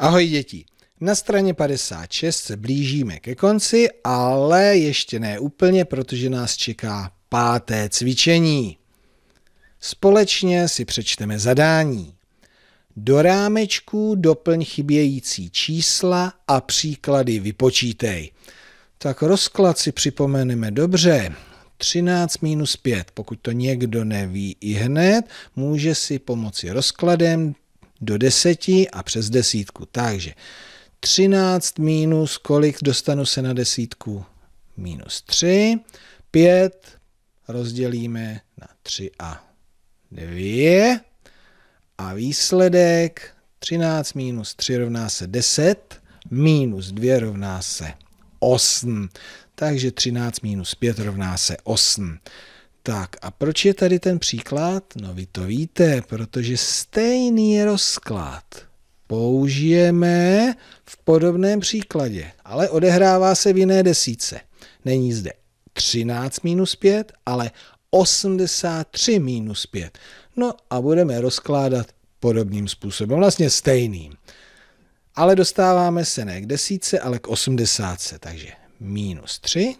Ahoj děti. Na straně 56 se blížíme ke konci, ale ještě ne úplně, protože nás čeká páté cvičení. Společně si přečteme zadání. Do rámečku doplň chybějící čísla a příklady vypočítej. Tak rozklad si připomeneme dobře. 13 minus 5. Pokud to někdo neví i hned, může si pomoci rozkladem do deseti a přes desítku. Takže 13 minus, kolik dostanu se na desítku? Minus 3. 5 rozdělíme na 3 a 2. A výsledek 13 minus 3 rovná se 10, minus 2 rovná se 8. Takže 13 minus 5 rovná se 8. Tak a proč je tady ten příklad? No vy to víte, protože stejný rozklad použijeme v podobném příkladě, ale odehrává se v jiné desíce. Není zde 13 minus 5, ale 83 minus 5. No a budeme rozkládat podobným způsobem, vlastně stejným. Ale dostáváme se ne k desíce, ale k 80. Takže minus 3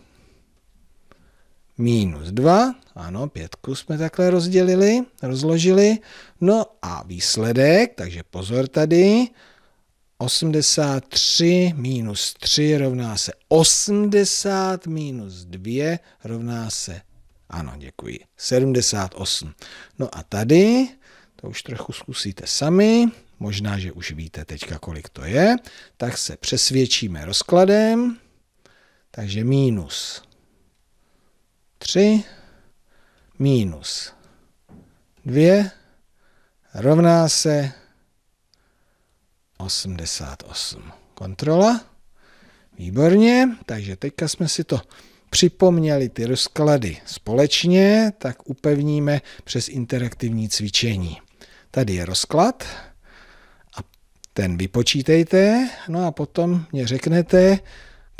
minus 2, ano, pětku jsme takhle rozdělili, rozložili, no a výsledek, takže pozor tady, 83 minus 3 rovná se 80 minus 2 rovná se, ano, děkuji, 78. No a tady, to už trochu zkusíte sami, možná, že už víte teďka, kolik to je, tak se přesvědčíme rozkladem, takže minus 3 minus 2 rovná se 88. Kontrola. Výborně, takže teďka jsme si to připomněli ty rozklady společně, tak upevníme přes interaktivní cvičení. Tady je rozklad a ten vypočítejte, no a potom mě řeknete,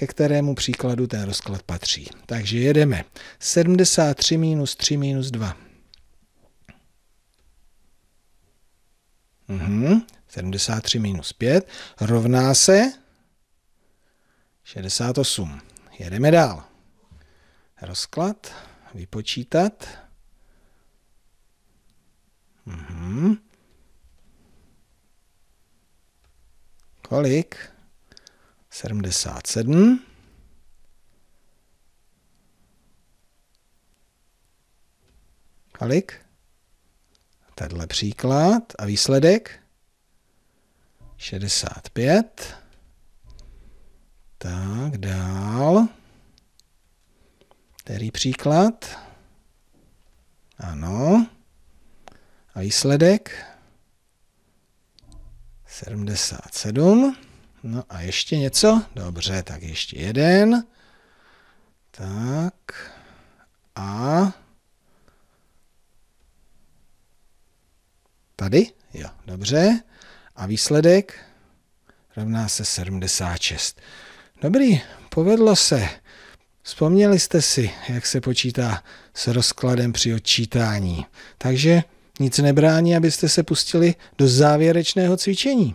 ke kterému příkladu ten rozklad patří. Takže jedeme 73 minus 3 minus 2. Mhm. 73 minus 5 rovná se 68. Jedeme dál. Rozklad, vypočítat. Mhm. Kolik? 77. Kolik? Tenhle příklad a výsledek 65. Tak, dál. Který příklad? Ano. A výsledek? 77. No a ještě něco? Dobře, tak ještě jeden. Tak. A tady? Jo, dobře. A výsledek rovná se 76. Dobrý, povedlo se. Vzpomněli jste si, jak se počítá s rozkladem při odčítání. Takže nic nebrání, abyste se pustili do závěrečného cvičení.